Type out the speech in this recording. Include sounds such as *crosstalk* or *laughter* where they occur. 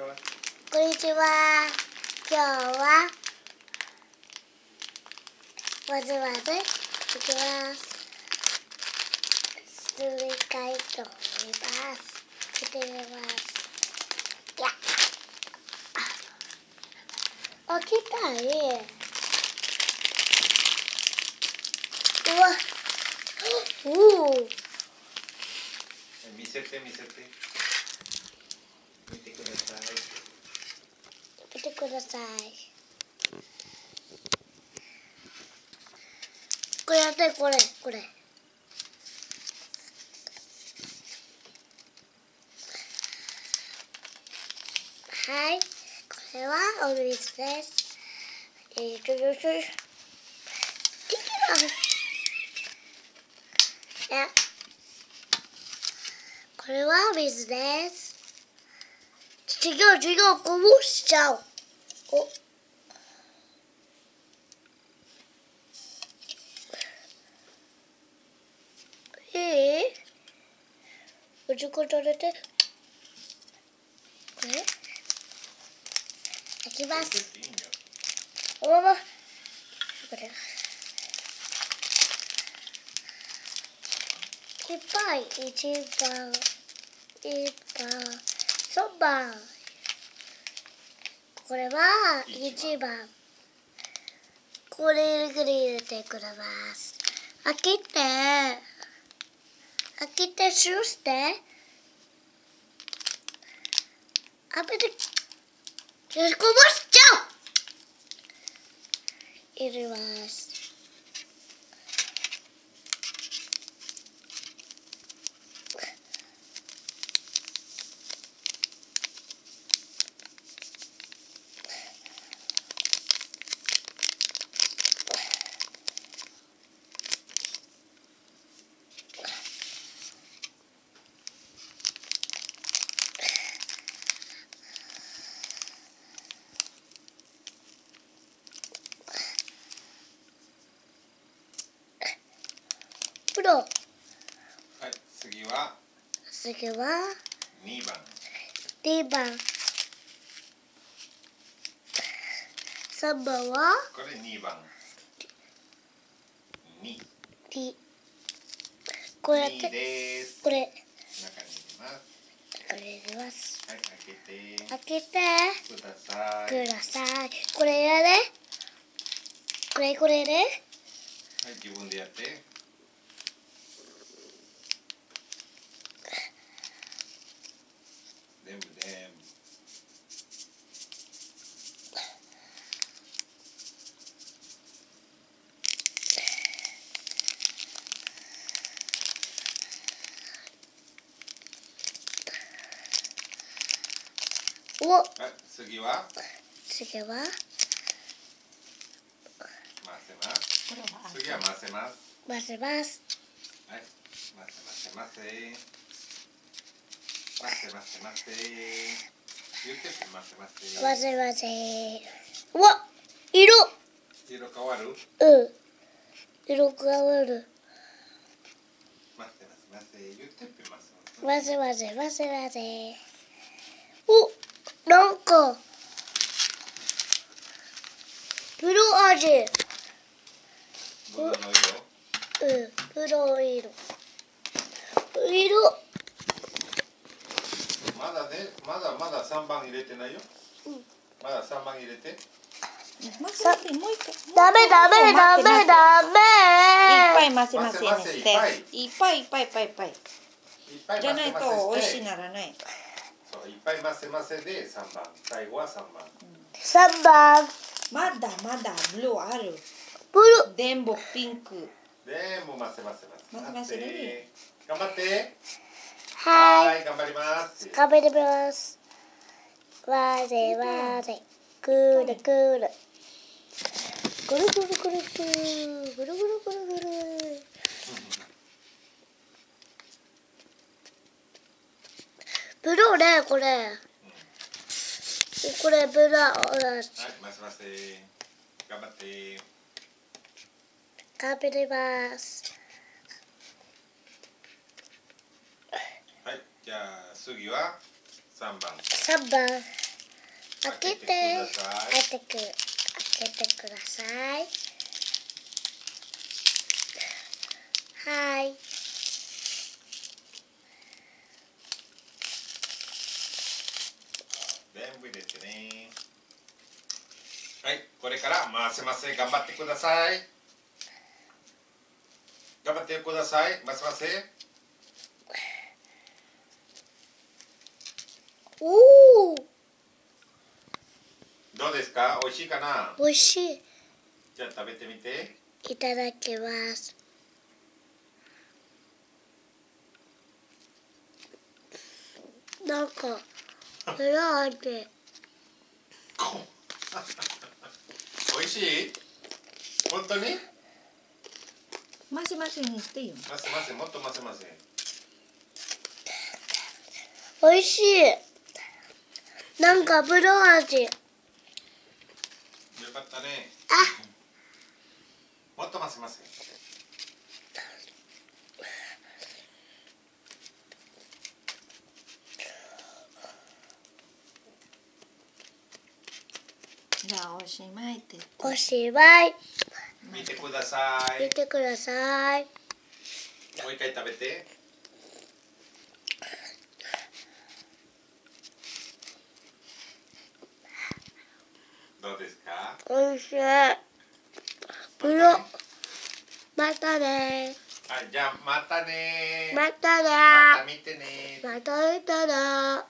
はこんにちは。今日は。まずまず、いきます。すりたいと思います。来てみます。いや。あ、来たね。うわ。おお。見せて見せてさい見てください。これやってこれこれ。はい、これはお水です。えーとよし。できます。いや、これはお水です。Chega, chega, como tchau. E Vou te contar até. É? Aqui vai. Ô, mamãe. Agora. E pai, e te dá. E pá. Soba. これは一番これぐらい入れてくれます。開けて。開けてシューして。開けてよしこぼしちゃう。入れますプロはい次は？次は？2番。2番。3番は？これ2番。2 T こうやっ2てです。これ。中に入れます。これ入れます。はい開けて。開けて。ください。ください。これやれ。これこれではい自分でやってお。はい次は？次は？回せます。次は回せます。混ぜます。はい回せ回せ回せ回せ回せ回せ言って回せ回せ混ぜ混ぜうわ色。色変わる？うん。色変わる。回せ回せ回せ言ってって回せ回せ混ぜ混ぜ混ぜ混ぜおなんかプロ味。ブドウの色うんプロ色。色。まだねまだまだ三番入れてないよ、うん。まだ三番入れて。まずもう一回。ダメダメダメダメ。いっぱい混ぜ混ぜにしていっぱいいっぱいいっぱいいっぱい。いっぱいじゃないと美味しいならないそういっぱい混ぜ混ぜで三番。最後は三番。三番。まだまだブルーある。プロ全部ピンク。全部混ぜ混ぜ混ぜ混ぜ混ぜで頑張って。はい。い頑張ります。食べてみます。混ぜ混ぜくるくる。ぐるぐるぐるぐる。ぐるぐるぐるぐるブローねこれ。これブラオランジはい混ぜ混ぜ頑張って。食べてます。はいじゃあ次は三番。三番。開けて開けてく開けてください。はい全部入れてねはいこれから回せます頑張ってください。頑張ってください。回せますおおどうですか？美味しいかな？美味しい。じゃあ食べてみて。いただきます。なんか裏あって。美 *laughs* 味 *laughs* しい？本当に？マシマシにしていいよ。混ぜ混ぜもっと混ぜ混ぜ美味しい。なんかブドウ味。よかったね。あ。もっと混ぜ混ぜじゃあおしまいっておしまい。見てください。見てください。もう一回食べて。どうですか？美味しい。ブドウまたね。あじゃあまたね。またね。また見てね。また見たら